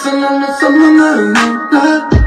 Salona, salona, salona